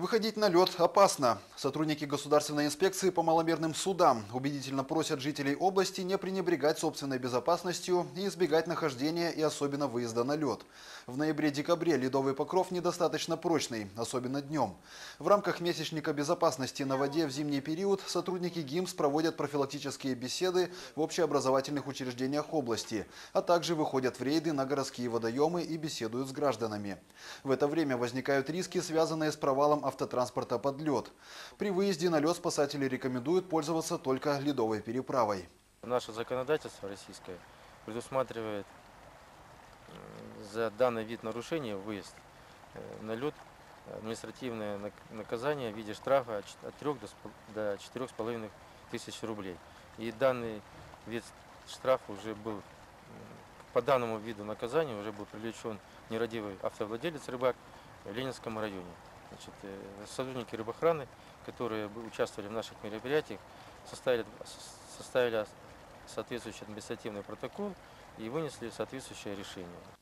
Выходить на лед опасно. Сотрудники государственной инспекции по маломерным судам убедительно просят жителей области не пренебрегать собственной безопасностью и избегать нахождения и особенно выезда на лед. В ноябре-декабре ледовый покров недостаточно прочный, особенно днем. В рамках месячника безопасности на воде в зимний период сотрудники ГИМС проводят профилактические беседы в общеобразовательных учреждениях области, а также выходят в рейды на городские водоемы и беседуют с гражданами. В это время возникают риски, связанные с провалом автотранспорта под лед. При выезде на лед спасатели рекомендуют пользоваться только ледовой переправой. Наше законодательство российское предусматривает за данный вид нарушения выезд э, на лед административное нак- наказание в виде штрафа от чет- от 3 до спо- до 4,5 тысяч рублей. И данный вид штрафа уже был по данному виду наказания уже был привлечен нерадивый автовладелец рыбак в Ленинском районе. Значит, э, сотрудники рыбохраны, которые участвовали в наших мероприятиях, составили, составили соответствующий административный протокол и вынесли соответствующее решение.